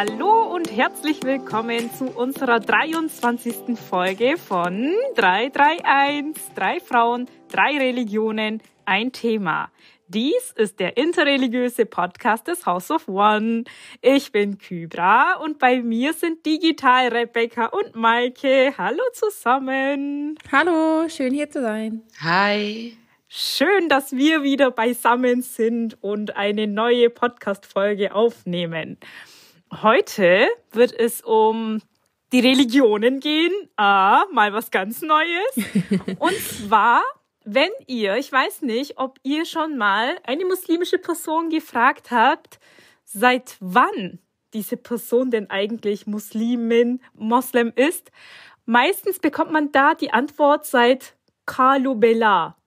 Hallo und herzlich willkommen zu unserer 23. Folge von 331. Drei Frauen, drei Religionen, ein Thema. Dies ist der interreligiöse Podcast des House of One. Ich bin Kybra und bei mir sind digital Rebecca und Maike. Hallo zusammen. Hallo, schön hier zu sein. Hi. Schön, dass wir wieder beisammen sind und eine neue Podcast-Folge aufnehmen. Heute wird es um die Religionen gehen. Ah, mal was ganz Neues. Und zwar, wenn ihr, ich weiß nicht, ob ihr schon mal eine muslimische Person gefragt habt, seit wann diese Person denn eigentlich Muslimin, Moslem ist. Meistens bekommt man da die Antwort seit Kalu Bela.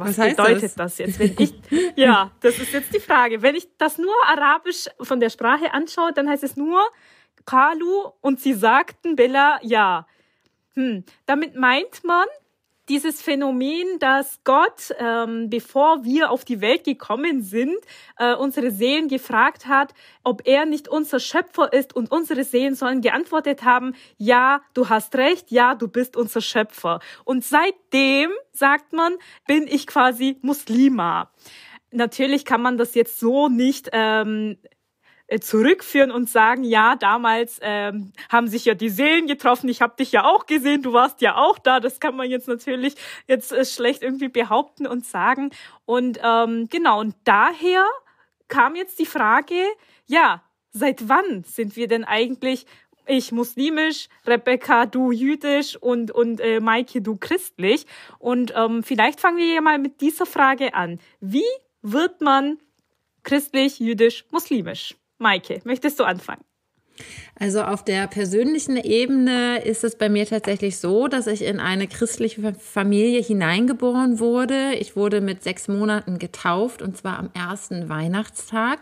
Was, Was bedeutet das? das? jetzt? Wenn ich, ja, das ist jetzt die Frage. Wenn ich das nur arabisch von der Sprache anschaue, dann heißt es nur Kalu und sie sagten Bella ja. Hm, damit meint man, dieses Phänomen, dass Gott, ähm, bevor wir auf die Welt gekommen sind, äh, unsere Seelen gefragt hat, ob er nicht unser Schöpfer ist und unsere Seelen sollen geantwortet haben, ja, du hast recht, ja, du bist unser Schöpfer. Und seitdem, sagt man, bin ich quasi Muslima. Natürlich kann man das jetzt so nicht ähm, äh, zurückführen und sagen, ja, damals ähm, haben sich ja die Seelen getroffen, ich habe dich ja auch gesehen, du warst ja auch da. Das kann man jetzt natürlich jetzt äh, schlecht irgendwie behaupten und sagen. Und ähm, genau, und daher kam jetzt die Frage, ja, seit wann sind wir denn eigentlich ich muslimisch, Rebecca, du jüdisch und, und äh, Maike, du christlich. Und ähm, vielleicht fangen wir ja mal mit dieser Frage an. Wie wird man christlich, jüdisch, muslimisch? Maike, möchtest du anfangen? Also auf der persönlichen Ebene ist es bei mir tatsächlich so, dass ich in eine christliche Familie hineingeboren wurde. Ich wurde mit sechs Monaten getauft und zwar am ersten Weihnachtstag.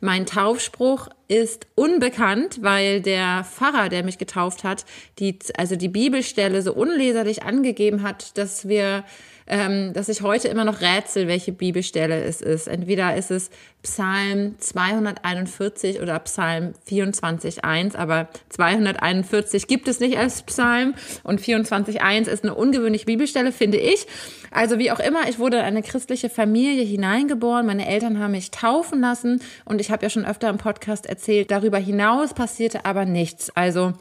Mein Taufspruch ist unbekannt, weil der Pfarrer, der mich getauft hat, die, also die Bibelstelle so unleserlich angegeben hat, dass wir ähm, dass ich heute immer noch rätsel, welche Bibelstelle es ist. Entweder ist es Psalm 241 oder Psalm 24.1, aber 241 gibt es nicht als Psalm und 24.1 ist eine ungewöhnliche Bibelstelle, finde ich. Also wie auch immer, ich wurde in eine christliche Familie hineingeboren, meine Eltern haben mich taufen lassen und ich habe ja schon öfter im Podcast erzählt, darüber hinaus passierte aber nichts. Also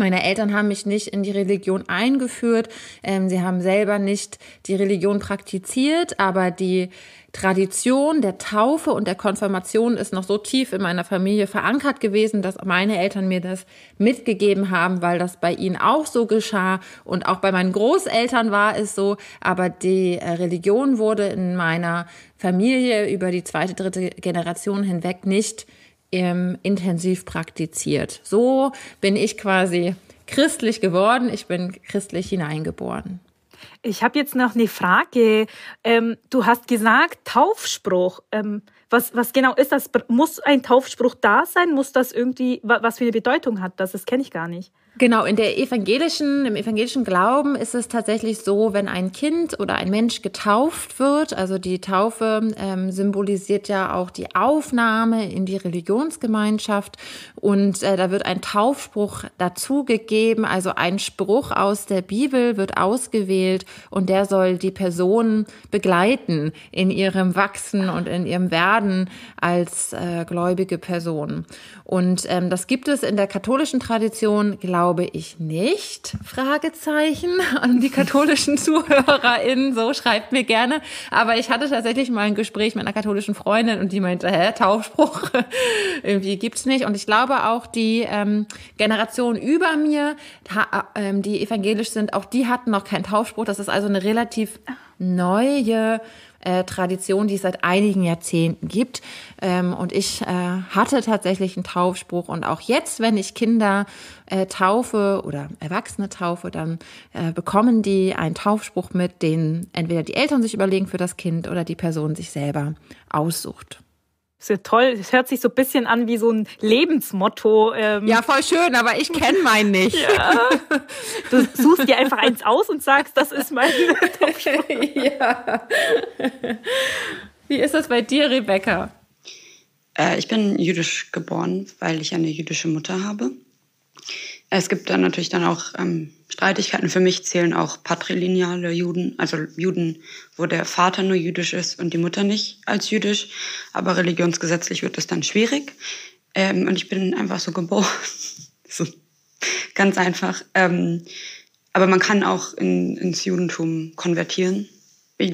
meine Eltern haben mich nicht in die Religion eingeführt. Ähm, sie haben selber nicht die Religion praktiziert, aber die Tradition der Taufe und der Konfirmation ist noch so tief in meiner Familie verankert gewesen, dass meine Eltern mir das mitgegeben haben, weil das bei ihnen auch so geschah und auch bei meinen Großeltern war es so. Aber die äh, Religion wurde in meiner Familie über die zweite, dritte Generation hinweg nicht ähm, intensiv praktiziert. So bin ich quasi christlich geworden. Ich bin christlich hineingeboren. Ich habe jetzt noch eine Frage. Ähm, du hast gesagt Taufspruch. Ähm, was, was genau ist das? Muss ein Taufspruch da sein? Muss das irgendwie, was für eine Bedeutung hat das? Das kenne ich gar nicht. Genau, in der evangelischen, im evangelischen Glauben ist es tatsächlich so, wenn ein Kind oder ein Mensch getauft wird, also die Taufe ähm, symbolisiert ja auch die Aufnahme in die Religionsgemeinschaft und äh, da wird ein Taufspruch dazugegeben, also ein Spruch aus der Bibel wird ausgewählt und der soll die Person begleiten in ihrem Wachsen und in ihrem Werden als äh, gläubige Person. Und ähm, das gibt es in der katholischen Tradition, glaube glaube ich nicht. Fragezeichen an die katholischen ZuhörerInnen. So schreibt mir gerne. Aber ich hatte tatsächlich mal ein Gespräch mit einer katholischen Freundin und die meinte, hä, Taufspruch? Irgendwie gibt's nicht. Und ich glaube auch die ähm, Generation über mir, ähm, die evangelisch sind, auch die hatten noch keinen Taufspruch. Das ist also eine relativ neue äh, Tradition, die es seit einigen Jahrzehnten gibt. Ähm, und ich äh, hatte tatsächlich einen Taufspruch. Und auch jetzt, wenn ich Kinder äh, taufe oder Erwachsene taufe, dann äh, bekommen die einen Taufspruch mit, den entweder die Eltern sich überlegen für das Kind oder die Person sich selber aussucht. Das ist ja toll. Es hört sich so ein bisschen an wie so ein Lebensmotto. Ähm. Ja, voll schön, aber ich kenne meinen nicht. Ja. Du suchst dir einfach eins aus und sagst, das ist mein Ja. Wie ist das bei dir, Rebecca? Äh, ich bin jüdisch geboren, weil ich eine jüdische Mutter habe. Es gibt dann natürlich dann auch ähm, Streitigkeiten. Für mich zählen auch patrilineale Juden, also Juden, wo der Vater nur jüdisch ist und die Mutter nicht als jüdisch. Aber religionsgesetzlich wird es dann schwierig. Ähm, und ich bin einfach so geboren. so ganz einfach. Ähm, aber man kann auch in, ins Judentum konvertieren.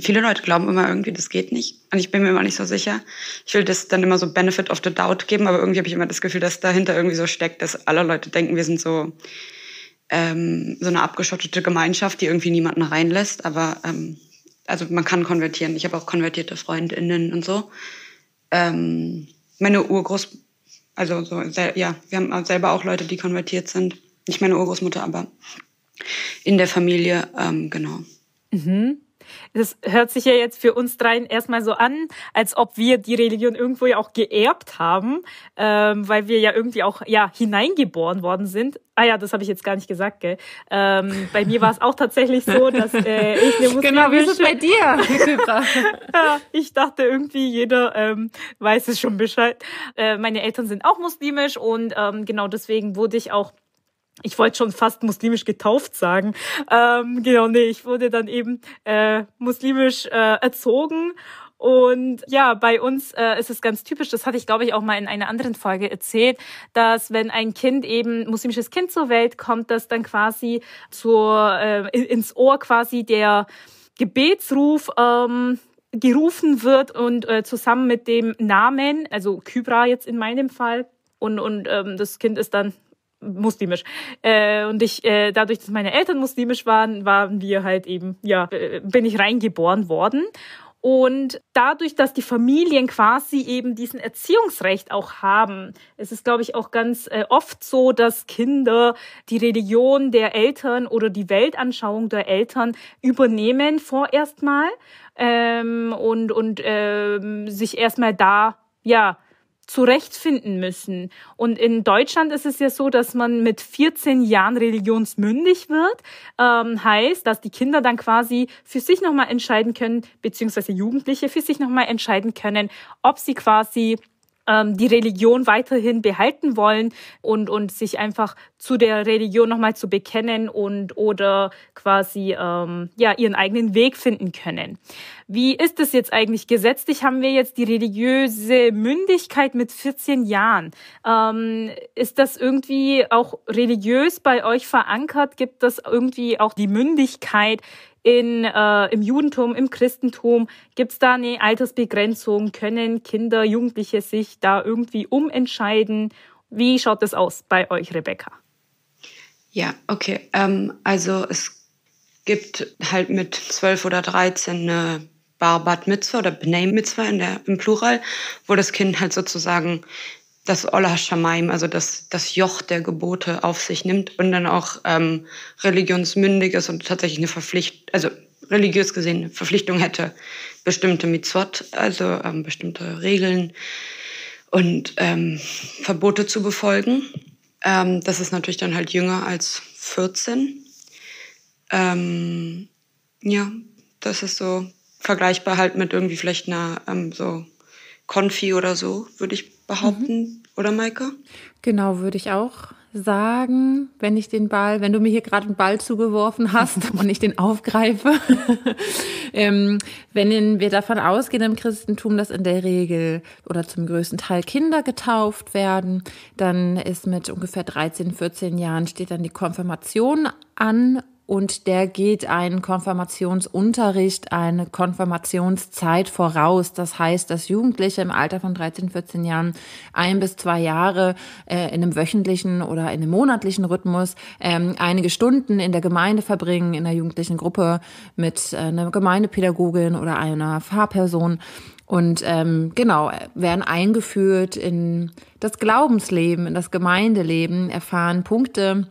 Viele Leute glauben immer irgendwie, das geht nicht. Und ich bin mir immer nicht so sicher. Ich will das dann immer so Benefit of the Doubt geben, aber irgendwie habe ich immer das Gefühl, dass dahinter irgendwie so steckt, dass alle Leute denken, wir sind so, ähm, so eine abgeschottete Gemeinschaft, die irgendwie niemanden reinlässt. Aber ähm, also man kann konvertieren. Ich habe auch konvertierte FreundInnen und so. Ähm, meine Urgroß, also so, ja, wir haben selber auch Leute, die konvertiert sind. Nicht meine Urgroßmutter, aber in der Familie, ähm, genau. Mhm. Das hört sich ja jetzt für uns dreien erstmal so an, als ob wir die Religion irgendwo ja auch geerbt haben, ähm, weil wir ja irgendwie auch ja hineingeboren worden sind. Ah ja, das habe ich jetzt gar nicht gesagt, gell? Ähm, bei mir war es auch tatsächlich so, dass äh, ich eine muslimische... Genau, wie ist es bei dir, ja, ich dachte irgendwie, jeder ähm, weiß es schon Bescheid. Äh, meine Eltern sind auch muslimisch und ähm, genau deswegen wurde ich auch ich wollte schon fast muslimisch getauft sagen. Ähm, genau, nee, ich wurde dann eben äh, muslimisch äh, erzogen. Und ja, bei uns äh, ist es ganz typisch, das hatte ich, glaube ich, auch mal in einer anderen Folge erzählt, dass wenn ein Kind eben, muslimisches Kind zur Welt kommt, dass dann quasi zur, äh, ins Ohr quasi der Gebetsruf ähm, gerufen wird und äh, zusammen mit dem Namen, also Kybra jetzt in meinem Fall, und, und ähm, das Kind ist dann muslimisch. Äh, und ich, äh, dadurch, dass meine Eltern muslimisch waren, waren wir halt eben, ja, äh, bin ich reingeboren worden. Und dadurch, dass die Familien quasi eben diesen Erziehungsrecht auch haben, es ist, glaube ich, auch ganz äh, oft so, dass Kinder die Religion der Eltern oder die Weltanschauung der Eltern übernehmen vorerst mal ähm, und, und ähm, sich erstmal da, ja, zurechtfinden müssen. Und in Deutschland ist es ja so, dass man mit 14 Jahren religionsmündig wird. Ähm, heißt, dass die Kinder dann quasi für sich nochmal entscheiden können, beziehungsweise Jugendliche für sich nochmal entscheiden können, ob sie quasi ähm, die Religion weiterhin behalten wollen und, und sich einfach zu der Religion nochmal zu bekennen und oder quasi ähm, ja ihren eigenen Weg finden können. Wie ist es jetzt eigentlich gesetzlich? Haben wir jetzt die religiöse Mündigkeit mit 14 Jahren? Ähm, ist das irgendwie auch religiös bei euch verankert? Gibt das irgendwie auch die Mündigkeit in, äh, im Judentum, im Christentum? Gibt es da eine Altersbegrenzung? Können Kinder, Jugendliche sich da irgendwie umentscheiden? Wie schaut das aus bei euch, Rebecca? Ja, okay. Ähm, also es gibt halt mit 12 oder 13 eine Bar Bat Mitzvah oder Bnei Mitzvah in der, im Plural, wo das Kind halt sozusagen das Ola Shamaim, also das, das Joch der Gebote auf sich nimmt und dann auch ähm, religionsmündig ist und tatsächlich eine Verpflichtung, also religiös gesehen eine Verpflichtung hätte, bestimmte Mitzvot, also ähm, bestimmte Regeln und ähm, Verbote zu befolgen. Ähm, das ist natürlich dann halt jünger als 14. Ähm, ja, das ist so vergleichbar halt mit irgendwie vielleicht einer ähm, so Konfi oder so, würde ich behaupten, mhm. Oder Maike? Genau, würde ich auch sagen, wenn ich den Ball, wenn du mir hier gerade einen Ball zugeworfen hast und ich den aufgreife, ähm, wenn wir davon ausgehen im Christentum, dass in der Regel oder zum größten Teil Kinder getauft werden, dann ist mit ungefähr 13, 14 Jahren steht dann die Konfirmation an und der geht einen Konfirmationsunterricht, eine Konfirmationszeit voraus. Das heißt, dass Jugendliche im Alter von 13, 14 Jahren ein bis zwei Jahre äh, in einem wöchentlichen oder in einem monatlichen Rhythmus ähm, einige Stunden in der Gemeinde verbringen, in der jugendlichen Gruppe mit äh, einer Gemeindepädagogin oder einer Fahrperson und ähm, genau werden eingeführt in das Glaubensleben, in das Gemeindeleben, erfahren Punkte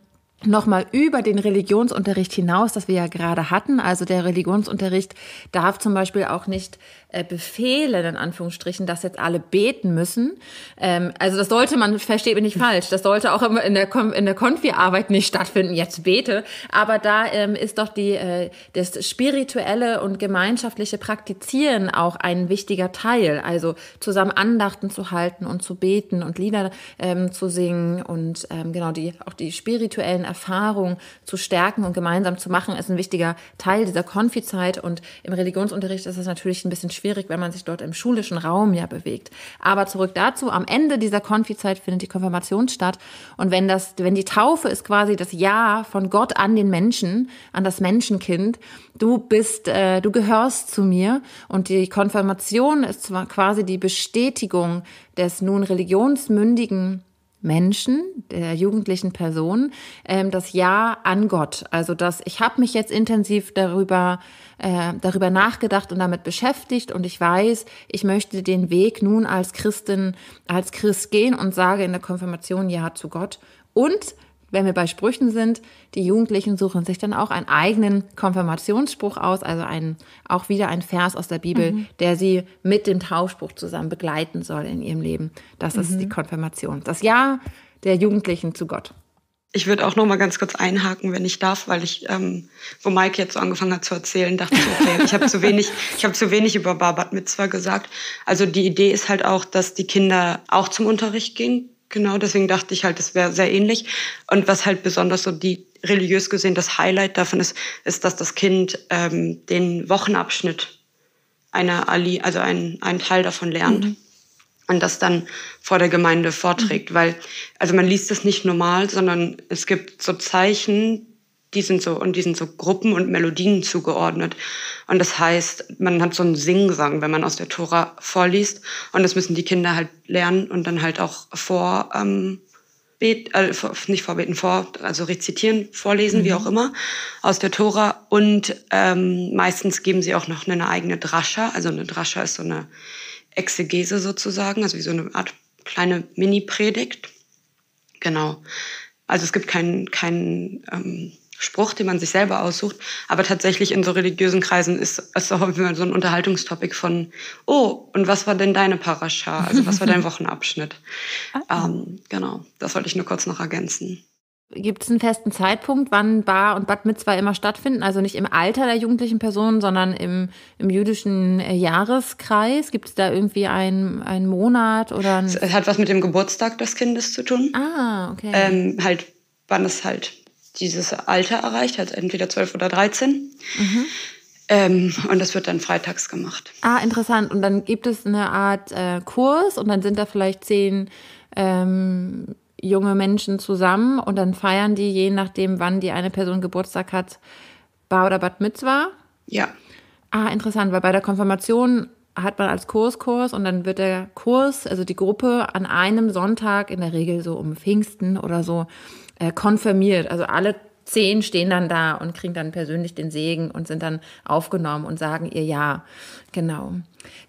nochmal über den Religionsunterricht hinaus, das wir ja gerade hatten. Also der Religionsunterricht darf zum Beispiel auch nicht äh, befehlen, in Anführungsstrichen, dass jetzt alle beten müssen. Ähm, also das sollte man, versteht mich nicht falsch, das sollte auch immer in der, in der Konfi-Arbeit nicht stattfinden, jetzt bete. Aber da ähm, ist doch die, äh, das spirituelle und gemeinschaftliche Praktizieren auch ein wichtiger Teil. Also zusammen Andachten zu halten und zu beten und Lieder ähm, zu singen und ähm, genau die, auch die spirituellen Erfahrungen zu stärken und gemeinsam zu machen, ist ein wichtiger Teil dieser Konfi-Zeit. Und im Religionsunterricht ist es natürlich ein bisschen schwierig schwierig, wenn man sich dort im schulischen Raum ja bewegt. Aber zurück dazu, am Ende dieser Konfizeit findet die Konfirmation statt. Und wenn das, wenn die Taufe ist quasi das Ja von Gott an den Menschen, an das Menschenkind, du bist, äh, du gehörst zu mir. Und die Konfirmation ist zwar quasi die Bestätigung des nun religionsmündigen Menschen, der jugendlichen Person, ähm, das Ja an Gott. Also dass ich habe mich jetzt intensiv darüber äh, darüber nachgedacht und damit beschäftigt und ich weiß, ich möchte den Weg nun als Christin, als Christ gehen und sage in der Konfirmation Ja zu Gott. Und wenn wir bei Sprüchen sind, die Jugendlichen suchen sich dann auch einen eigenen Konfirmationsspruch aus, also einen, auch wieder ein Vers aus der Bibel, mhm. der sie mit dem Taufspruch zusammen begleiten soll in ihrem Leben. Das mhm. ist die Konfirmation. Das Ja der Jugendlichen zu Gott. Ich würde auch noch mal ganz kurz einhaken, wenn ich darf, weil ich, ähm, wo Mike jetzt so angefangen hat zu erzählen, dachte ich, okay, ich habe zu wenig, ich habe zu wenig über Barbat Mitzvah gesagt. Also die Idee ist halt auch, dass die Kinder auch zum Unterricht gehen. Genau, deswegen dachte ich halt, das wäre sehr ähnlich. Und was halt besonders so die religiös gesehen das Highlight davon ist, ist, dass das Kind ähm, den Wochenabschnitt einer Ali, also einen, einen Teil davon lernt. Mhm und das dann vor der Gemeinde vorträgt, mhm. weil also man liest es nicht normal, sondern es gibt so Zeichen, die sind so und die sind so Gruppen und Melodien zugeordnet und das heißt, man hat so einen Singsang, wenn man aus der Tora vorliest und das müssen die Kinder halt lernen und dann halt auch vor ähm, bet, äh, nicht vorbeten, vor, also rezitieren, vorlesen, mhm. wie auch immer, aus der Tora. Und ähm, meistens geben sie auch noch eine eigene Drascha. Also eine Drascha ist so eine Exegese sozusagen, also wie so eine Art kleine Mini-Predigt. Genau. Also es gibt keinen keinen ähm, Spruch, den man sich selber aussucht, aber tatsächlich in so religiösen Kreisen ist es auch immer so ein Unterhaltungstopic von, oh, und was war denn deine Parascha? Also was war dein Wochenabschnitt? Ah. Ähm, genau, das wollte ich nur kurz noch ergänzen. Gibt es einen festen Zeitpunkt, wann Bar und Bad Mitzvah immer stattfinden? Also nicht im Alter der jugendlichen Person, sondern im, im jüdischen äh, Jahreskreis? Gibt es da irgendwie einen, einen Monat oder? Es hat was mit dem Geburtstag des Kindes zu tun. Ah, okay. Ähm, halt, wann es halt dieses Alter erreicht, halt entweder 12 oder 13. Mhm. Ähm, und das wird dann freitags gemacht. Ah, interessant. Und dann gibt es eine Art äh, Kurs und dann sind da vielleicht zehn ähm, junge Menschen zusammen und dann feiern die, je nachdem, wann die eine Person Geburtstag hat, Bar oder Bad Mitzvah? Ja. Ah, interessant, weil bei der Konfirmation hat man als Kurskurs und dann wird der Kurs, also die Gruppe, an einem Sonntag, in der Regel so um Pfingsten oder so, äh, konfirmiert. Also alle zehn stehen dann da und kriegen dann persönlich den Segen und sind dann aufgenommen und sagen ihr Ja. Genau.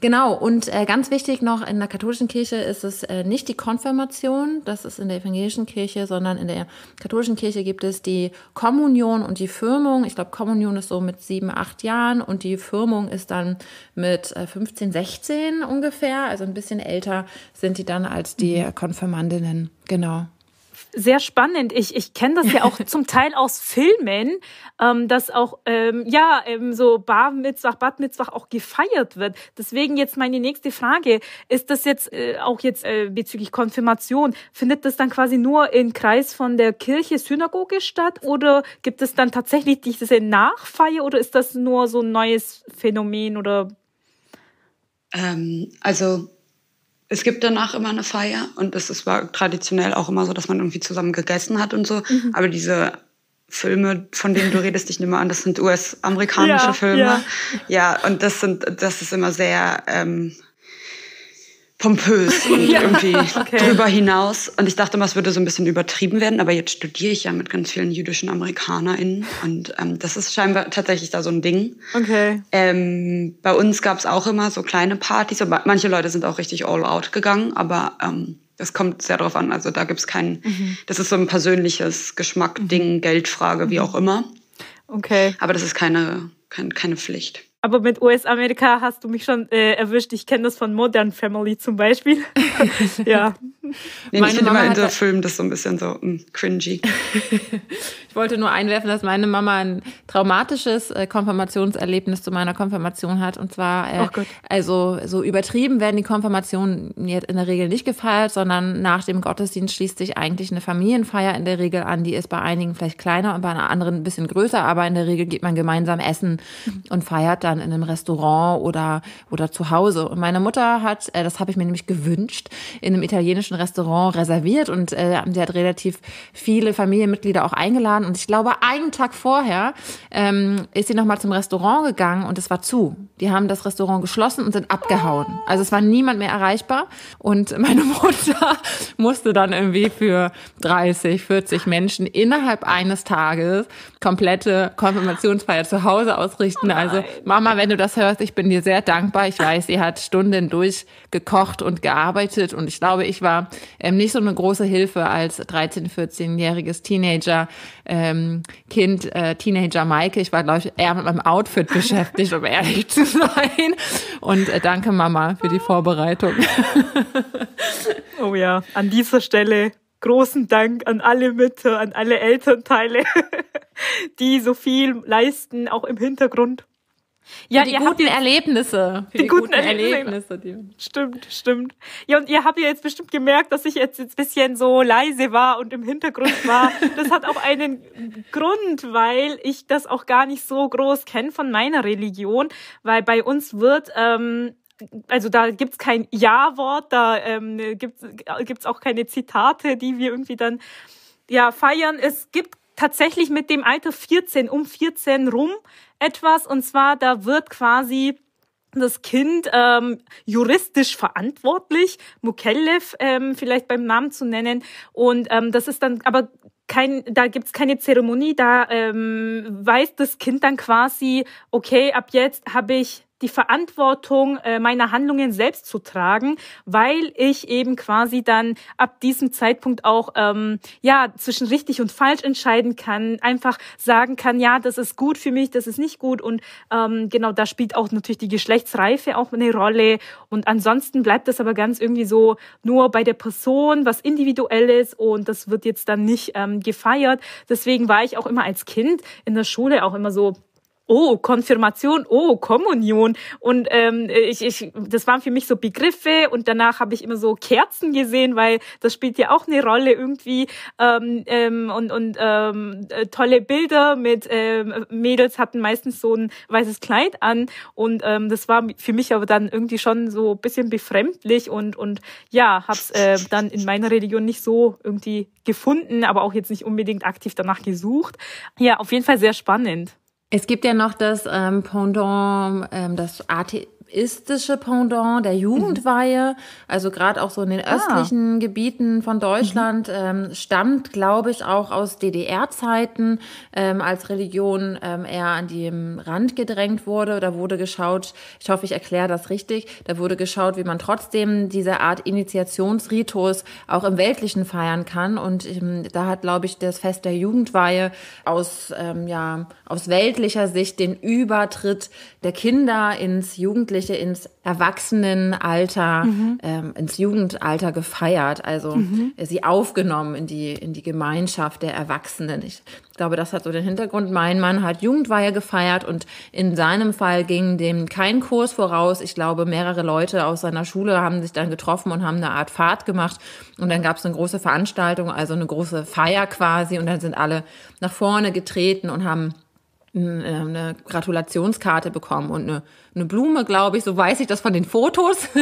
Genau. Und äh, ganz wichtig noch, in der katholischen Kirche ist es äh, nicht die Konfirmation, das ist in der evangelischen Kirche, sondern in der katholischen Kirche gibt es die Kommunion und die Firmung. Ich glaube, Kommunion ist so mit sieben, acht Jahren und die Firmung ist dann mit äh, 15, 16 ungefähr. Also ein bisschen älter sind die dann als die mhm. Konfirmandinnen. Genau sehr spannend. Ich, ich kenne das ja auch zum Teil aus Filmen, ähm, dass auch ähm, ja ähm, so Bar Mitzvah, Bad Mitzvah auch gefeiert wird. Deswegen jetzt meine nächste Frage: Ist das jetzt äh, auch jetzt äh, bezüglich Konfirmation findet das dann quasi nur im Kreis von der Kirche Synagoge statt oder gibt es dann tatsächlich diese Nachfeier oder ist das nur so ein neues Phänomen oder? Ähm, also es gibt danach immer eine Feier und es war traditionell auch immer so, dass man irgendwie zusammen gegessen hat und so. Mhm. Aber diese Filme, von denen du redest, ich nehme an, das sind US-amerikanische ja, Filme. Ja. ja, und das sind, das ist immer sehr ähm, pompös und ja, irgendwie okay. drüber hinaus. Und ich dachte mal, es würde so ein bisschen übertrieben werden, aber jetzt studiere ich ja mit ganz vielen jüdischen AmerikanerInnen und ähm, das ist scheinbar tatsächlich da so ein Ding. Okay. Ähm, bei uns gab es auch immer so kleine Partys, aber manche Leute sind auch richtig all out gegangen, aber ähm, Das kommt sehr drauf an. Also da gibt es keinen, mhm. das ist so ein persönliches Geschmack, mhm. Ding, Geldfrage, wie mhm. auch immer. Okay. Aber das ist keine, keine, keine Pflicht. Aber mit US-Amerika hast du mich schon äh, erwischt. Ich kenne das von Modern Family zum Beispiel. ja. Nee, meine ich finde immer in der Film das so ein bisschen so mh, hm, cringy. ich wollte nur einwerfen, dass meine Mama ein traumatisches äh, Konfirmationserlebnis zu meiner Konfirmation hat. Und zwar, äh, oh also so übertrieben werden die Konfirmationen jetzt in der Regel nicht gefeiert, sondern nach dem Gottesdienst schließt sich eigentlich eine Familienfeier in der Regel an. Die ist bei einigen vielleicht kleiner und bei einer anderen ein bisschen größer, aber in der Regel geht man gemeinsam essen und feiert dann in einem Restaurant oder, oder zu Hause. Und meine Mutter hat, äh, das habe ich mir nämlich gewünscht, in einem italienischen Restaurant reserviert und äh, die hat relativ viele Familienmitglieder auch eingeladen. Und ich glaube, einen Tag vorher ähm, ist sie nochmal zum Restaurant gegangen und es war zu. Die haben das Restaurant geschlossen und sind abgehauen. Also es war niemand mehr erreichbar. Und meine Mutter musste dann irgendwie für 30, 40 Menschen innerhalb eines Tages komplette Konfirmationsfeier zu Hause ausrichten. Also Mama, wenn du das hörst, ich bin dir sehr dankbar. Ich weiß, sie hat Stunden durchgekocht und gearbeitet und ich glaube, ich war ähm, nicht so eine große Hilfe als 13-, 14-jähriges Teenager, ähm, Kind, äh, Teenager Maike. Ich war, glaube ich, eher mit meinem Outfit beschäftigt, um ehrlich zu sein. Und äh, danke, Mama, für die Vorbereitung. oh ja, an dieser Stelle großen Dank an alle Mütter, an alle Elternteile, die so viel leisten, auch im Hintergrund. Ja, die guten Erlebnisse. Die, die, guten, guten Erlebnisse. Erlebnisse stimmt, stimmt. Ja, und ihr habt ja jetzt bestimmt gemerkt, dass ich jetzt ein bisschen so leise war und im Hintergrund war. Das hat auch einen Grund, weil ich das auch gar nicht so groß kenne von meiner Religion, weil bei uns wird ähm, also da gibt's kein Ja-Wort, da ähm, gibt's gibt's auch keine Zitate, die wir irgendwie dann ja feiern. Es gibt tatsächlich mit dem Alter 14 um 14 rum etwas und zwar da wird quasi das Kind ähm, juristisch verantwortlich, Mukellef ähm, vielleicht beim Namen zu nennen. Und ähm, das ist dann aber kein, da gibt's keine Zeremonie, da ähm, weiß das Kind dann quasi, okay, ab jetzt habe ich die Verantwortung äh, meiner Handlungen selbst zu tragen, weil ich eben quasi dann ab diesem Zeitpunkt auch ähm, ja zwischen richtig und falsch entscheiden kann, einfach sagen kann, ja, das ist gut für mich, das ist nicht gut. Und ähm, genau da spielt auch natürlich die Geschlechtsreife auch eine Rolle. Und ansonsten bleibt das aber ganz irgendwie so nur bei der Person was individuelles und das wird jetzt dann nicht ähm, gefeiert. Deswegen war ich auch immer als Kind in der Schule auch immer so oh, Konfirmation, oh, Kommunion. Und ähm, ich, ich, das waren für mich so Begriffe und danach habe ich immer so Kerzen gesehen, weil das spielt ja auch eine Rolle irgendwie. Ähm, ähm, und und ähm, äh, tolle Bilder mit ähm, Mädels hatten meistens so ein weißes Kleid an. Und ähm, das war für mich aber dann irgendwie schon so ein bisschen befremdlich und, und ja, hab's äh, dann in meiner Religion nicht so irgendwie gefunden, aber auch jetzt nicht unbedingt aktiv danach gesucht. Ja, auf jeden Fall sehr spannend. Es gibt ja noch das ähm, Pendant, ähm, das AT istische Pendant der Jugendweihe, also gerade auch so in den ah. östlichen Gebieten von Deutschland, mhm. ähm, stammt, glaube ich, auch aus DDR-Zeiten, ähm, als Religion ähm, eher an den Rand gedrängt wurde. Da wurde geschaut, ich hoffe, ich erkläre das richtig, da wurde geschaut, wie man trotzdem diese Art Initiationsritus auch im Weltlichen feiern kann. Und ähm, da hat, glaube ich, das Fest der Jugendweihe aus, ähm, ja, aus weltlicher Sicht den Übertritt der Kinder ins Jugendliche Jugendliche ins Erwachsenenalter, mhm. ähm, ins Jugendalter gefeiert, also mhm. sie aufgenommen in die, in die Gemeinschaft der Erwachsenen. Ich glaube, das hat so den Hintergrund. Mein Mann hat Jugendweihe gefeiert und in seinem Fall ging dem kein Kurs voraus. Ich glaube, mehrere Leute aus seiner Schule haben sich dann getroffen und haben eine Art Fahrt gemacht. Und dann gab es eine große Veranstaltung, also eine große Feier quasi. Und dann sind alle nach vorne getreten und haben äh, eine Gratulationskarte bekommen und eine, eine Blume, glaube ich, so weiß ich das von den Fotos.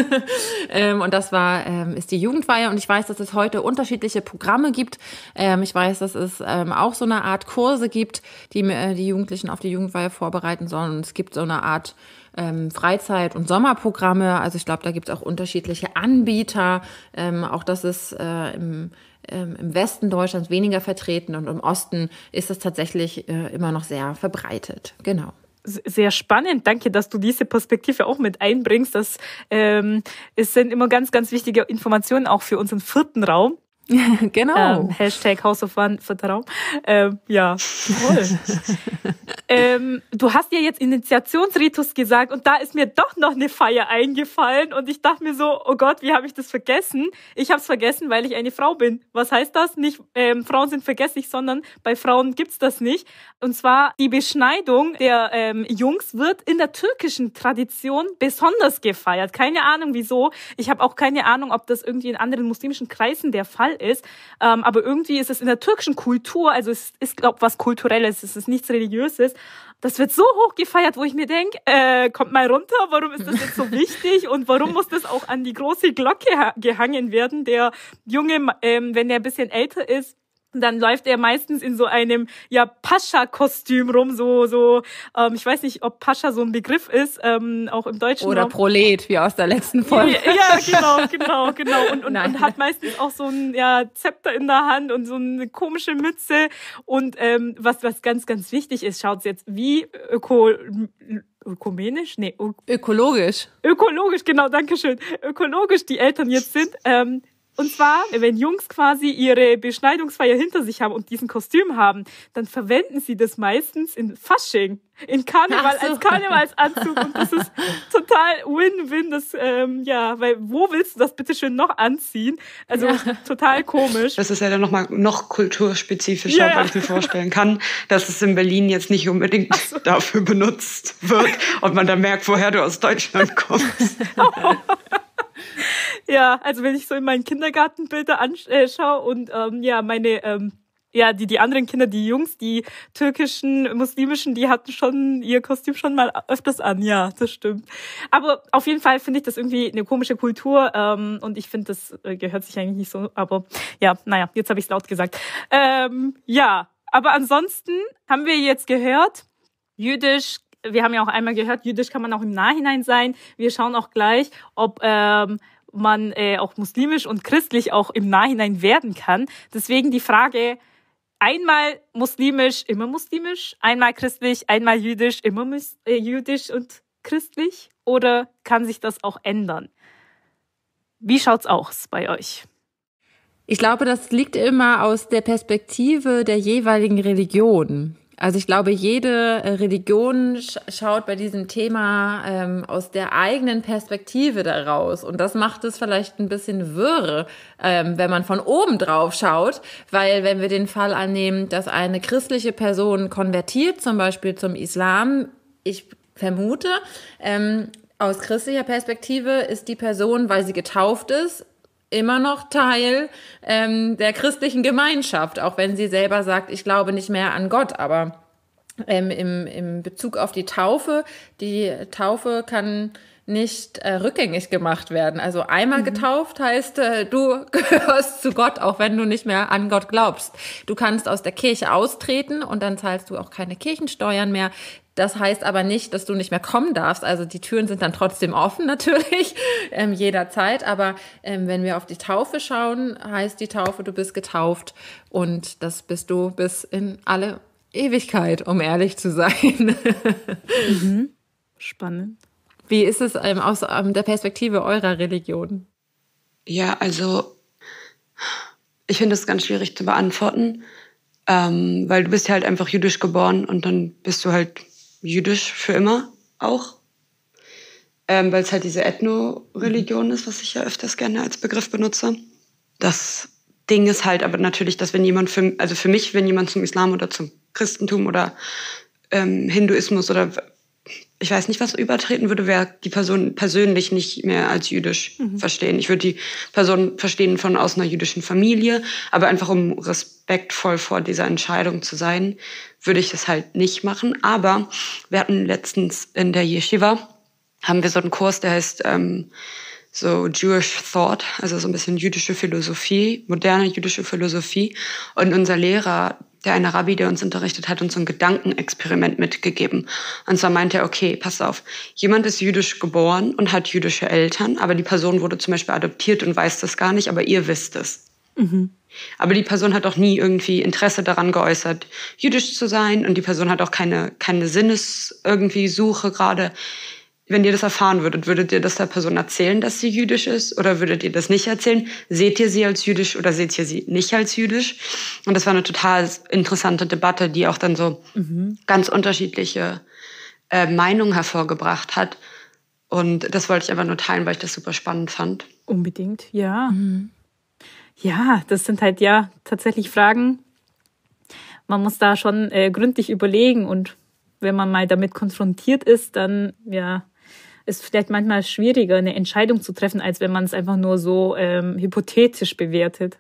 Ähm, und das war, ähm, ist die Jugendweihe und ich weiß, dass es heute unterschiedliche Programme gibt. Ähm, ich weiß, dass es auch so eine Art Kurse gibt, die äh, die Jugendlichen auf die Jugendweihe vorbereiten sollen. Und es gibt so eine Art Freizeit- und Sommerprogramme. Also ich glaube, da gibt es auch unterschiedliche Anbieter. auch das ist äh, im ähm, im Westen Deutschlands weniger vertreten und im Osten ist es tatsächlich äh, immer noch sehr verbreitet. Genau. sehr spannend. Danke, dass du diese Perspektive auch mit einbringst. Das ähm, es sind immer ganz, ganz wichtige Informationen auch für unseren vierten Raum. genau. Ähm, Hashtag House of Vertrauen. Ähm, ja, toll. ähm, du hast ja jetzt Initiationsritus gesagt und da ist mir doch noch eine Feier eingefallen und ich dachte mir so, oh Gott, wie habe ich das vergessen? Ich habe es vergessen, weil ich eine Frau bin. Was heißt das? Nicht ähm, Frauen sind vergesslich, sondern bei Frauen gibt's das nicht. Und zwar die Beschneidung der ähm, Jungs wird in der türkischen Tradition besonders gefeiert. Keine Ahnung wieso. Ich habe auch keine Ahnung, ob das irgendwie in anderen muslimischen Kreisen der Fall ist. Ähm, aber irgendwie ist es in der türkischen Kultur, also es ist, glaube was Kulturelles, es ist nichts Religiöses. Das wird so hoch gefeiert, wo ich mir denke, äh, kommt mal runter, warum ist das jetzt so wichtig und warum muss das auch an die große Glocke gehangen werden? Der Junge, ähm, wenn der ein bisschen älter ist, dann läuft er meistens in so einem ja Pascha-Kostüm rum, so so. Ähm, ich weiß nicht, ob Pascha so ein Begriff ist, ähm, auch im Deutschen. Oder Raum. Prolet, wie aus der letzten Folge. Ja, genau, genau, genau. Und, und, und hat meistens auch so ein ja Zepter in der Hand und so eine komische Mütze. Und ähm, was was ganz ganz wichtig ist, schaut's jetzt wie öko ökumenisch? Nee, ökologisch. Ökologisch, genau, danke schön. Ökologisch die Eltern jetzt sind. Ähm, und zwar, wenn Jungs quasi ihre Beschneidungsfeier hinter sich haben und diesen Kostüm haben, dann verwenden sie das meistens in Fasching, in Karneval, so. als Karnevalsanzug. Und das ist total Win-Win. Das, ähm, ja, weil wo willst du das bitte schön noch anziehen? Also ja. total komisch. Das ist ja dann nochmal noch kulturspezifischer, ja, ja. weil ich mir vorstellen kann, dass es in Berlin jetzt nicht unbedingt so. dafür benutzt wird und man dann merkt, woher du aus Deutschland kommst. Oh. Ja, also wenn ich so in meinen Kindergartenbilder anschaue und ähm, ja, meine ähm, ja, die, die anderen Kinder, die Jungs, die türkischen, muslimischen, die hatten schon ihr Kostüm schon mal öfters an. Ja, das stimmt. Aber auf jeden Fall finde ich das irgendwie eine komische Kultur ähm, und ich finde, das äh, gehört sich eigentlich nicht so. Aber ja, naja, jetzt habe ich es laut gesagt. Ähm, ja, aber ansonsten haben wir jetzt gehört, jüdisch wir haben ja auch einmal gehört, jüdisch kann man auch im Nachhinein sein. Wir schauen auch gleich, ob ähm, man äh, auch muslimisch und christlich auch im Nachhinein werden kann. Deswegen die Frage, einmal muslimisch, immer muslimisch, einmal christlich, einmal jüdisch, immer äh, jüdisch und christlich? Oder kann sich das auch ändern? Wie schaut's aus bei euch? Ich glaube, das liegt immer aus der Perspektive der jeweiligen Religion. Also ich glaube, jede äh, Religion schaut bei diesem Thema ähm, aus der eigenen Perspektive daraus. Und das macht es vielleicht ein bisschen wirr, ähm, wenn man von oben drauf schaut. Weil wenn wir den Fall annehmen, dass eine christliche Person konvertiert, zum Beispiel zum Islam, ich vermute, ähm, aus christlicher Perspektive ist die Person, weil sie getauft ist, immer noch Teil ähm, der christlichen Gemeinschaft, auch wenn sie selber sagt, ich glaube nicht mehr an Gott. Aber ähm, im, im Bezug auf die Taufe, die Taufe kann nicht äh, rückgängig gemacht werden. Also einmal mhm. getauft heißt, äh, du gehörst zu Gott, auch wenn du nicht mehr an Gott glaubst. Du kannst aus der Kirche austreten und dann zahlst du auch keine Kirchensteuern mehr. Das heißt aber nicht, dass du nicht mehr kommen darfst. Also die Türen sind dann trotzdem offen natürlich, ähm, jederzeit. Aber ähm, wenn wir auf die Taufe schauen, heißt die Taufe, du bist getauft und das bist du bis in alle Ewigkeit, um ehrlich zu sein. mhm. Spannend. Wie ist es ähm, aus ähm, der Perspektive eurer Religion? Ja, also ich finde es ganz schwierig zu beantworten, ähm, weil du bist ja halt einfach jüdisch geboren und dann bist du halt jüdisch für immer auch. Ähm, weil es halt diese Ethno-Religion ist, was ich ja öfters gerne als Begriff benutze. Das Ding ist halt aber natürlich, dass wenn jemand für, also für mich, wenn jemand zum Islam oder zum Christentum oder ähm, Hinduismus oder ich weiß nicht, was übertreten würde, wäre die Person persönlich nicht mehr als jüdisch mhm. verstehen. Ich würde die Person verstehen von aus einer jüdischen Familie, aber einfach um respektvoll vor dieser Entscheidung zu sein, würde ich das halt nicht machen. Aber wir hatten letztens in der Yeshiva, haben wir so einen Kurs, der heißt ähm, so Jewish Thought, also so ein bisschen jüdische Philosophie, moderne jüdische Philosophie. Und unser Lehrer, der eine Rabbi, der uns unterrichtet hat, uns so ein Gedankenexperiment mitgegeben. Und zwar meinte er, okay, pass auf, jemand ist jüdisch geboren und hat jüdische Eltern, aber die Person wurde zum Beispiel adoptiert und weiß das gar nicht, aber ihr wisst es. Mhm. Aber die Person hat auch nie irgendwie Interesse daran geäußert, jüdisch zu sein. Und die Person hat auch keine, keine Sinnes irgendwie Suche gerade. Wenn ihr das erfahren würdet, würdet ihr das der Person erzählen, dass sie jüdisch ist? Oder würdet ihr das nicht erzählen? Seht ihr sie als jüdisch oder seht ihr sie nicht als jüdisch? Und das war eine total interessante Debatte, die auch dann so mhm. ganz unterschiedliche äh, Meinungen hervorgebracht hat. Und das wollte ich einfach nur teilen, weil ich das super spannend fand. Unbedingt, ja. Mhm. Ja, das sind halt ja tatsächlich Fragen. Man muss da schon äh, gründlich überlegen und wenn man mal damit konfrontiert ist, dann ja ist vielleicht manchmal schwieriger, eine Entscheidung zu treffen, als wenn man es einfach nur so ähm, hypothetisch bewertet.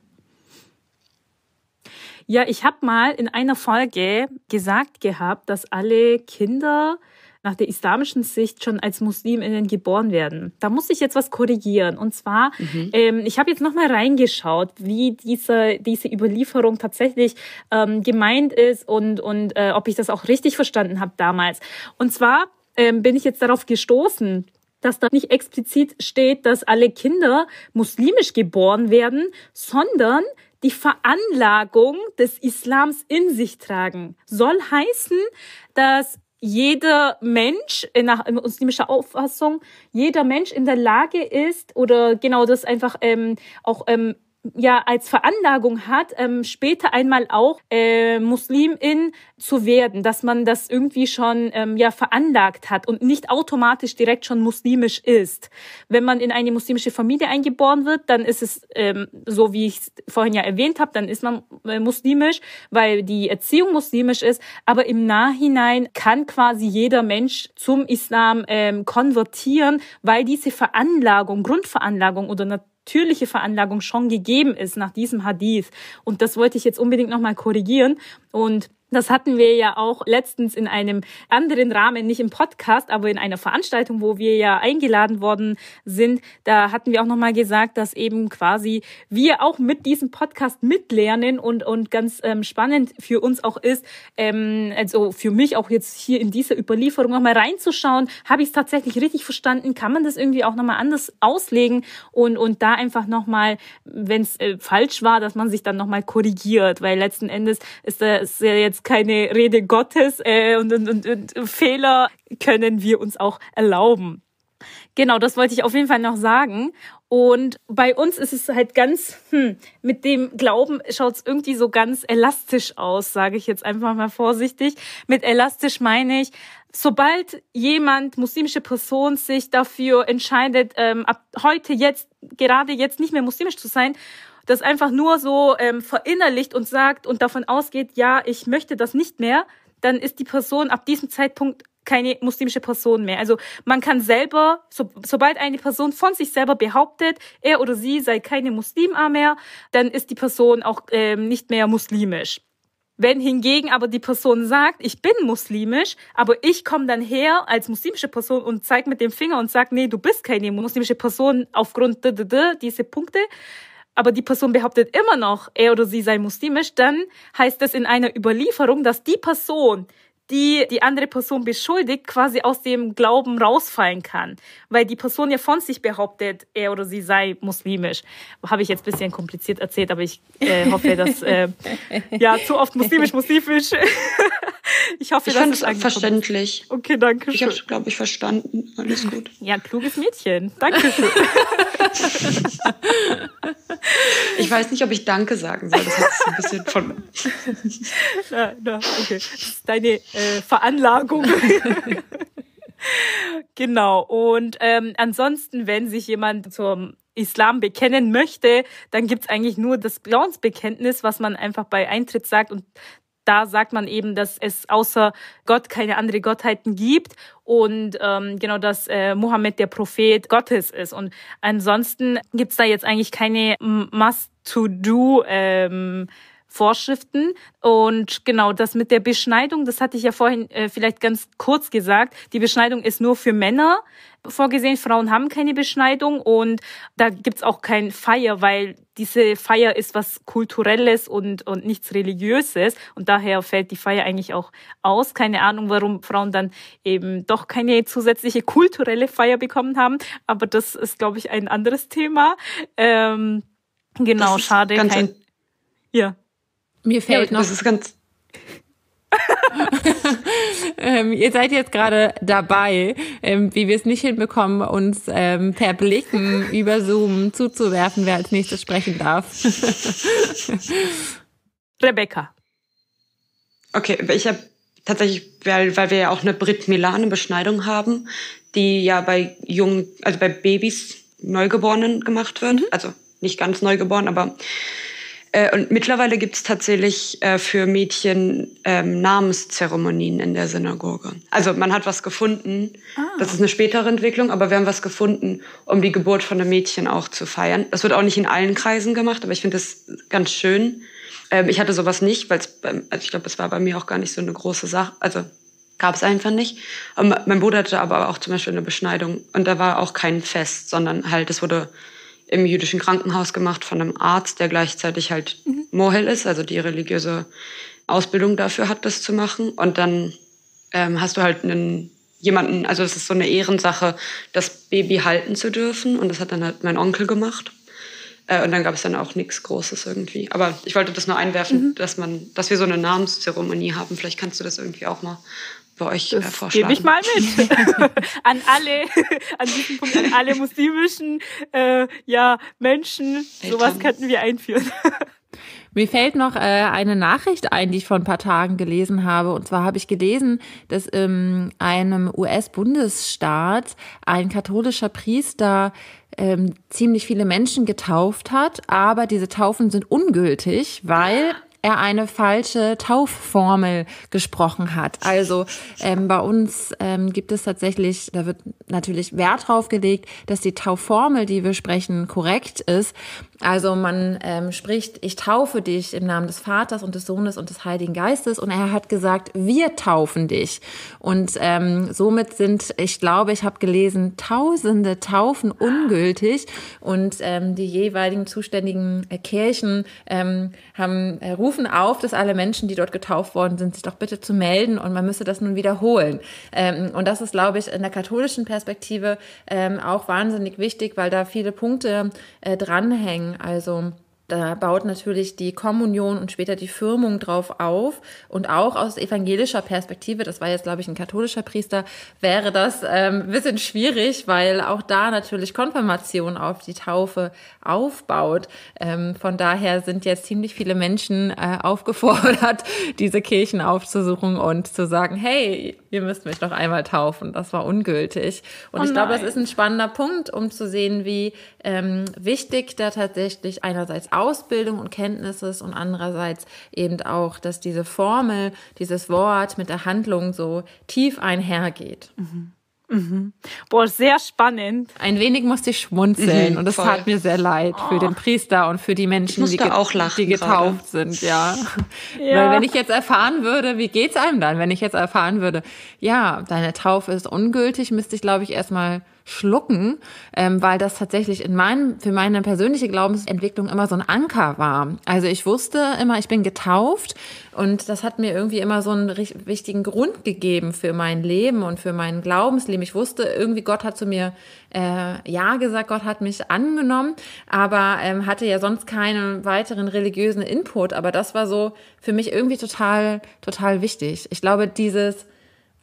Ja, ich habe mal in einer Folge gesagt gehabt, dass alle Kinder nach der islamischen Sicht schon als Musliminnen geboren werden. Da muss ich jetzt was korrigieren. Und zwar, mhm. ähm, ich habe jetzt nochmal reingeschaut, wie diese, diese Überlieferung tatsächlich ähm, gemeint ist und, und äh, ob ich das auch richtig verstanden habe damals. Und zwar ähm, bin ich jetzt darauf gestoßen, dass da nicht explizit steht, dass alle Kinder muslimisch geboren werden, sondern die Veranlagung des Islams in sich tragen. Soll heißen, dass jeder Mensch nach muslimischer Auffassung, jeder Mensch in der Lage ist oder genau das einfach ähm, auch ähm, ja als Veranlagung hat, ähm, später einmal auch äh, Muslimin zu werden, dass man das irgendwie schon ähm, ja veranlagt hat und nicht automatisch direkt schon muslimisch ist. Wenn man in eine muslimische Familie eingeboren wird, dann ist es ähm, so, wie ich vorhin ja erwähnt habe, dann ist man äh, muslimisch, weil die Erziehung muslimisch ist. Aber im Nachhinein kann quasi jeder Mensch zum Islam ähm, konvertieren, weil diese Veranlagung, Grundveranlagung oder natürliche Veranlagung schon gegeben ist nach diesem Hadith. Und das wollte ich jetzt unbedingt nochmal korrigieren. Und das hatten wir ja auch letztens in einem anderen Rahmen, nicht im Podcast, aber in einer Veranstaltung, wo wir ja eingeladen worden sind. Da hatten wir auch nochmal gesagt, dass eben quasi wir auch mit diesem Podcast mitlernen und, und ganz ähm, spannend für uns auch ist, ähm, also für mich auch jetzt hier in dieser Überlieferung nochmal reinzuschauen. Habe ich es tatsächlich richtig verstanden? Kann man das irgendwie auch nochmal anders auslegen und, und da einfach nochmal, wenn es äh, falsch war, dass man sich dann nochmal korrigiert, weil letzten Endes ist das ja jetzt keine Rede Gottes äh, und, und, und, und Fehler können wir uns auch erlauben. Genau, das wollte ich auf jeden Fall noch sagen. Und bei uns ist es halt ganz, hm, mit dem Glauben schaut es irgendwie so ganz elastisch aus, sage ich jetzt einfach mal vorsichtig. Mit elastisch meine ich, sobald jemand, muslimische Person, sich dafür entscheidet, ähm, ab heute jetzt, gerade jetzt nicht mehr muslimisch zu sein das einfach nur so ähm, verinnerlicht und sagt und davon ausgeht, ja, ich möchte das nicht mehr, dann ist die Person ab diesem Zeitpunkt keine muslimische Person mehr. Also man kann selber, so, sobald eine Person von sich selber behauptet, er oder sie sei keine Muslima mehr, dann ist die Person auch ähm, nicht mehr muslimisch. Wenn hingegen aber die Person sagt, ich bin muslimisch, aber ich komme dann her als muslimische Person und zeige mit dem Finger und sage, nee, du bist keine muslimische Person aufgrund diese Punkte, aber die Person behauptet immer noch, er oder sie sei muslimisch, dann heißt es in einer Überlieferung, dass die Person, die die andere Person beschuldigt, quasi aus dem Glauben rausfallen kann. Weil die Person ja von sich behauptet, er oder sie sei muslimisch. Habe ich jetzt ein bisschen kompliziert erzählt, aber ich äh, hoffe, dass äh, ja zu oft muslimisch, muslimisch. ich hoffe, ich das ist verständlich. Okay, danke schön. Ich habe es, glaube ich, verstanden. Alles gut. Ja, kluges Mädchen. Danke schön. ich weiß nicht, ob ich Danke sagen soll. Das hat ein bisschen von. na, na, okay. Das ist deine äh, Veranlagung. genau. Und ähm, ansonsten, wenn sich jemand zum Islam bekennen möchte, dann gibt's eigentlich nur das Glaubensbekenntnis, was man einfach bei Eintritt sagt. Und da sagt man eben, dass es außer Gott keine andere Gottheiten gibt und ähm, genau, dass äh, Mohammed der Prophet Gottes ist. Und ansonsten gibt's da jetzt eigentlich keine Must-to-Do. Ähm, Vorschriften. Und genau das mit der Beschneidung, das hatte ich ja vorhin äh, vielleicht ganz kurz gesagt. Die Beschneidung ist nur für Männer vorgesehen. Frauen haben keine Beschneidung und da gibt's auch kein Feier, weil diese Feier ist was Kulturelles und, und nichts Religiöses. Und daher fällt die Feier eigentlich auch aus. Keine Ahnung, warum Frauen dann eben doch keine zusätzliche kulturelle Feier bekommen haben. Aber das ist, glaube ich, ein anderes Thema. Ähm, genau, schade. Kein, Ja. Mir fällt ja, noch. Das ist ganz. ähm, ihr seid jetzt gerade dabei, ähm, wie wir es nicht hinbekommen, uns ähm, per Blicken über Zoom zuzuwerfen, wer als nächstes sprechen darf. Rebecca. Okay, ich habe tatsächlich, weil, weil wir ja auch eine Brit Milane Beschneidung haben, die ja bei jungen, also bei Babys Neugeborenen gemacht wird. Mhm. Also nicht ganz neugeboren, aber äh, und mittlerweile gibt es tatsächlich äh, für Mädchen ähm, Namenszeremonien in der Synagoge. Also man hat was gefunden. Ah. Das ist eine spätere Entwicklung, aber wir haben was gefunden, um die Geburt von einem Mädchen auch zu feiern. Das wird auch nicht in allen Kreisen gemacht, aber ich finde das ganz schön. Ähm, ich hatte sowas nicht, weil also ich glaube, es war bei mir auch gar nicht so eine große Sache. Also gab es einfach nicht. Und mein Bruder hatte aber auch zum Beispiel eine Beschneidung und da war auch kein Fest, sondern halt, es wurde im jüdischen Krankenhaus gemacht von einem Arzt, der gleichzeitig halt mhm. Mohel ist, also die religiöse Ausbildung dafür hat, das zu machen. Und dann ähm, hast du halt einen jemanden, also es ist so eine Ehrensache, das Baby halten zu dürfen. Und das hat dann halt mein Onkel gemacht. Äh, und dann gab es dann auch nichts Großes irgendwie. Aber ich wollte das nur einwerfen, mhm. dass man, dass wir so eine Namenszeremonie haben. Vielleicht kannst du das irgendwie auch mal bei euch äh, das vorschlagen. Gebe ich mal mit. an alle, an diesem Punkt, an alle muslimischen äh, ja, Menschen. Eltern. Sowas könnten wir einführen. Mir fällt noch äh, eine Nachricht ein, die ich vor ein paar Tagen gelesen habe. Und zwar habe ich gelesen, dass in einem US-Bundesstaat ein katholischer Priester ähm, ziemlich viele Menschen getauft hat, aber diese Taufen sind ungültig, weil er eine falsche Taufformel gesprochen hat. Also ähm, bei uns ähm, gibt es tatsächlich, da wird natürlich Wert drauf gelegt, dass die Taufformel, die wir sprechen, korrekt ist. Also man ähm, spricht, ich taufe dich im Namen des Vaters und des Sohnes und des Heiligen Geistes. Und er hat gesagt, wir taufen dich. Und ähm, somit sind, ich glaube, ich habe gelesen, tausende Taufen ungültig. Und ähm, die jeweiligen zuständigen äh, Kirchen ähm, haben, äh, rufen auf, dass alle Menschen, die dort getauft worden sind, sich doch bitte zu melden und man müsse das nun wiederholen. Ähm, und das ist, glaube ich, in der katholischen Perspektive ähm, auch wahnsinnig wichtig, weil da viele Punkte äh, dranhängen. Also da baut natürlich die Kommunion und später die Firmung drauf auf. Und auch aus evangelischer Perspektive, das war jetzt, glaube ich, ein katholischer Priester, wäre das ähm, ein bisschen schwierig, weil auch da natürlich Konfirmation auf die Taufe aufbaut. Ähm, von daher sind jetzt ziemlich viele Menschen äh, aufgefordert, diese Kirchen aufzusuchen und zu sagen, hey, ihr müsst mich noch einmal taufen. Das war ungültig. Und oh ich glaube, das ist ein spannender Punkt, um zu sehen, wie ähm, wichtig da tatsächlich einerseits Ausbildung und Kenntnisse ist und andererseits eben auch, dass diese Formel, dieses Wort mit der Handlung so tief einhergeht. Mhm. Mhm. Boah, sehr spannend. Ein wenig musste ich schmunzeln mhm, und es tat mir sehr leid oh. für den Priester und für die Menschen, die, die, getauft gerade. sind, ja. ja. Weil wenn ich jetzt erfahren würde, wie geht's einem dann, wenn ich jetzt erfahren würde, ja, deine Taufe ist ungültig, müsste ich glaube ich erstmal schlucken, ähm, weil das tatsächlich in meinem, für meine persönliche Glaubensentwicklung immer so ein Anker war. Also ich wusste immer, ich bin getauft und das hat mir irgendwie immer so einen wichtigen Grund gegeben für mein Leben und für mein Glaubensleben. Ich wusste irgendwie, Gott hat zu mir äh, Ja gesagt, Gott hat mich angenommen, aber ähm, hatte ja sonst keinen weiteren religiösen Input. Aber das war so für mich irgendwie total, total wichtig. Ich glaube, dieses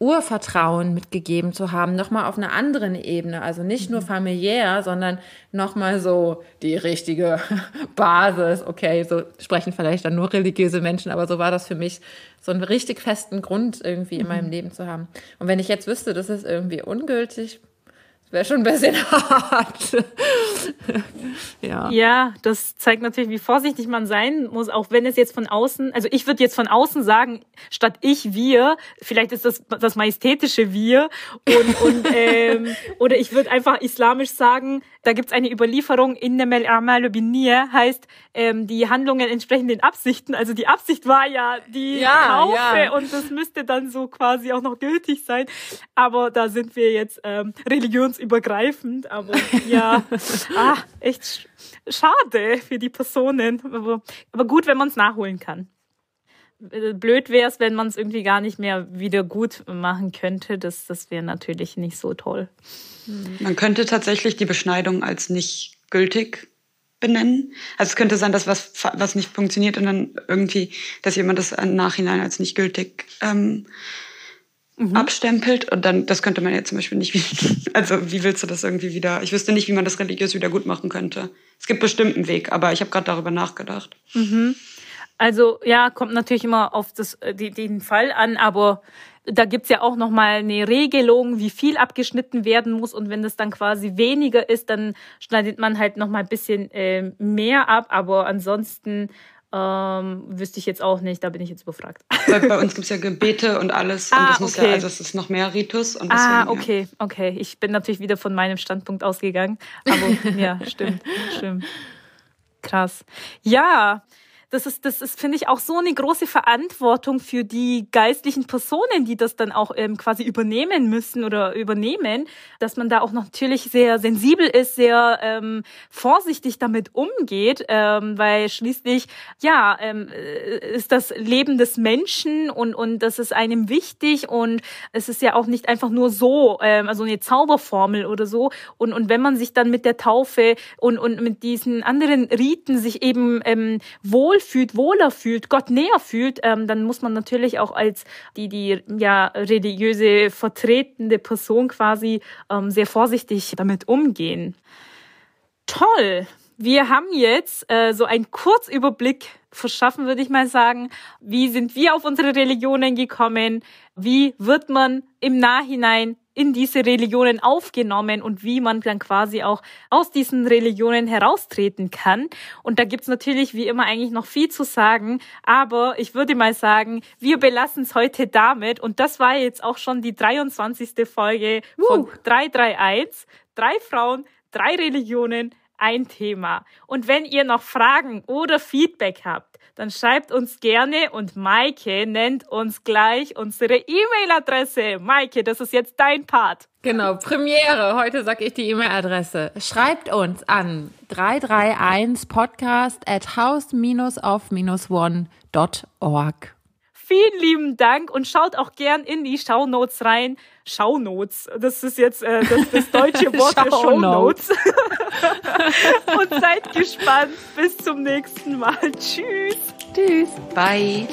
Urvertrauen mitgegeben zu haben, nochmal auf einer anderen Ebene, also nicht nur mhm. familiär, sondern nochmal so die richtige Basis. Okay, so sprechen vielleicht dann nur religiöse Menschen, aber so war das für mich, so einen richtig festen Grund irgendwie in meinem mhm. Leben zu haben. Und wenn ich jetzt wüsste, das ist irgendwie ungültig, wäre schon ein bisschen hart. ja. ja, das zeigt natürlich, wie vorsichtig man sein muss, auch wenn es jetzt von außen, also ich würde jetzt von außen sagen, statt ich wir, vielleicht ist das das majestätische wir und, und ähm, oder ich würde einfach islamisch sagen, da gibt's eine Überlieferung in der A'malu bin heißt ähm, die Handlungen entsprechen den Absichten, also die Absicht war ja die ja, Taufe ja. und das müsste dann so quasi auch noch gültig sein, aber da sind wir jetzt ähm, religions übergreifend, aber ja, ah, echt schade für die Personen. Aber, aber gut, wenn man es nachholen kann. Blöd wäre es, wenn man es irgendwie gar nicht mehr wieder gut machen könnte. Das, das wäre natürlich nicht so toll. Man könnte tatsächlich die Beschneidung als nicht gültig benennen. Also es könnte sein, dass was, was nicht funktioniert und dann irgendwie, dass jemand das im Nachhinein als nicht gültig ähm, mhm. abstempelt. Und dann, das könnte man ja zum Beispiel nicht, also wie willst du das irgendwie wieder, ich wüsste nicht, wie man das religiös wieder gut machen könnte. Es gibt bestimmt einen Weg, aber ich habe gerade darüber nachgedacht. Mhm. Also ja, kommt natürlich immer auf das, äh, die, den Fall an, aber da gibt's ja auch nochmal eine Regelung, wie viel abgeschnitten werden muss. Und wenn das dann quasi weniger ist, dann schneidet man halt nochmal ein bisschen äh, mehr ab. Aber ansonsten ähm, wüsste ich jetzt auch nicht, da bin ich jetzt befragt. Bei, bei uns gibt's ja Gebete und alles. Und ah, das muss okay. ja, also es ist noch mehr Ritus. Und deswegen, ah, okay, ja. okay. Ich bin natürlich wieder von meinem Standpunkt ausgegangen. Aber ja, stimmt, stimmt. Krass. Ja, das ist, das ist, finde ich, auch so eine große Verantwortung für die geistlichen Personen, die das dann auch ähm, quasi übernehmen müssen oder übernehmen, dass man da auch natürlich sehr sensibel ist, sehr ähm, vorsichtig damit umgeht, ähm, weil schließlich, ja, ähm, äh, ist das Leben des Menschen und, und das ist einem wichtig und es ist ja auch nicht einfach nur so, ähm, also eine Zauberformel oder so. Und, und wenn man sich dann mit der Taufe und, und mit diesen anderen Riten sich eben ähm, wohl fühlt, wohler fühlt, Gott näher fühlt, ähm, dann muss man natürlich auch als die, die ja religiöse vertretende Person quasi ähm, sehr vorsichtig damit umgehen. Toll! Wir haben jetzt äh, so einen Kurzüberblick verschaffen, würde ich mal sagen. Wie sind wir auf unsere Religionen gekommen? Wie wird man im Nachhinein in diese Religionen aufgenommen und wie man dann quasi auch aus diesen Religionen heraustreten kann. Und da gibt's natürlich wie immer eigentlich noch viel zu sagen, aber ich würde mal sagen, wir belassen es heute damit und das war jetzt auch schon die 23. Folge uh. von 331. Drei Frauen, drei Religionen, ein Thema. Und wenn ihr noch Fragen oder Feedback habt, dann schreibt uns gerne und Maike nennt uns gleich unsere E-Mail-Adresse. Maike, das ist jetzt dein Part. Genau, Premiere. Heute sage ich die E-Mail-Adresse. Schreibt uns an 331podcast at house-of-one.org. Vielen lieben Dank und schaut auch gern in die Shownotes rein. Shownotes, das ist jetzt äh, das, das deutsche Wort für Shownotes. und seid gespannt. Bis zum nächsten Mal. Tschüss. Tschüss. Bye.